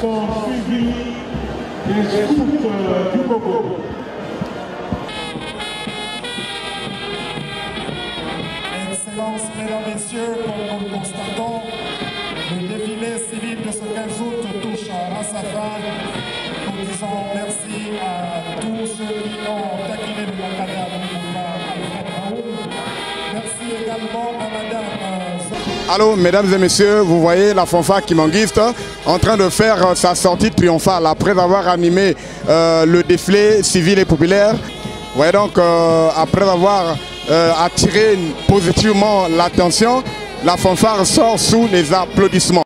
Sont suivis des scouts du Congo. Excellences, Mesdames, Messieurs, Allô, mesdames et messieurs, vous voyez la fanfare qui manguiste en train de faire euh, sa sortie triomphale après avoir animé euh, le défilé civil et populaire. Vous voyez donc, euh, après avoir attiré positivement l'attention, la fanfare sort sous les applaudissements.